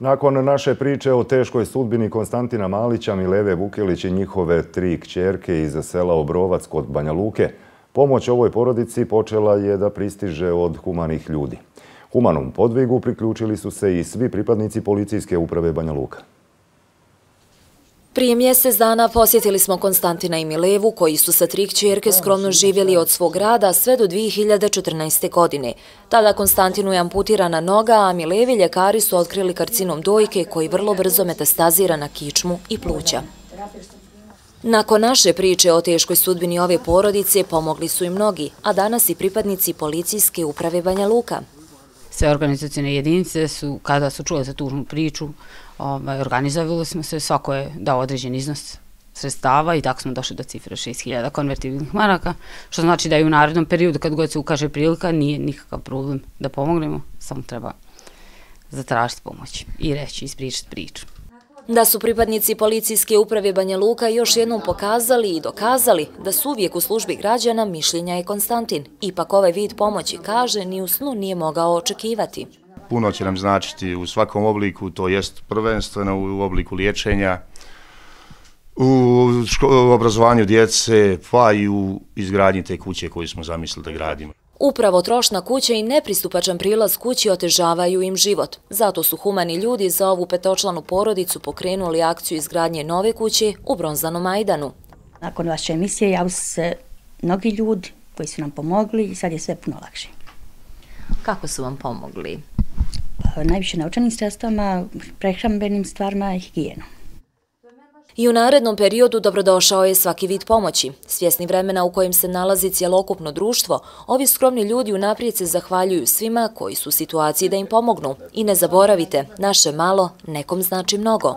Nakon naše priče o teškoj sudbini Konstantina Malića, Mileve Vukelić i njihove tri kćerke iz sela Obrovac kod Banja Luke, pomoć ovoj porodici počela je da pristiže od humanih ljudi. Humanom podvigu priključili su se i svi pripadnici policijske uprave Banja Luka. Prije mjesec dana posjetili smo Konstantina i Milevu, koji su sa tri kćerke skromno živjeli od svog rada sve do 2014. godine. Tada Konstantinu je amputirana noga, a Milevi ljekari su otkrili karcinom dojke koji vrlo brzo metastazira na kičmu i pluća. Nakon naše priče o teškoj sudbini ove porodice pomogli su i mnogi, a danas i pripadnici policijske uprave Banja Luka. Sve organizacijne jedinice su, kada su čule za tužnu priču, ovaj, organizovali smo se, svako je dao određen iznos sredstava i tako smo došli do cifre 6000 konvertibilnih maraka, što znači da i u narednom periodu kad god se ukaže prilika nije nikakav problem da pomognemo, samo treba zatražiti pomoć i reći, ispričati priču. Da su pripadnici policijske uprave Banja Luka još jednom pokazali i dokazali da su uvijek u službi građana mišljenja je Konstantin. Ipak ovaj vid pomoći kaže ni u snu nije mogao očekivati puno će nam značiti u svakom obliku, to jest prvenstveno u obliku liječenja, u obrazovanju djece, pa i u izgradnji te kuće koju smo zamislili da gradimo. Upravo trošna kuća i nepristupačan prilaz kući otežavaju im život. Zato su humani ljudi za ovu petočlanu porodicu pokrenuli akciju izgradnje nove kuće u Bronzanom Majdanu. Nakon vaše emisije javili se mnogi ljudi koji su nam pomogli i sad je sve puno lakše. Kako su vam pomogli? najviše naučenim sredstvama, prehrambenim stvarima i higijenom. I u narednom periodu dobrodošao je svaki vid pomoći. Svjesni vremena u kojem se nalazi cjelokupno društvo, ovi skromni ljudi unaprijed se zahvaljuju svima koji su u situaciji da im pomognu. I ne zaboravite, naše malo nekom znači mnogo.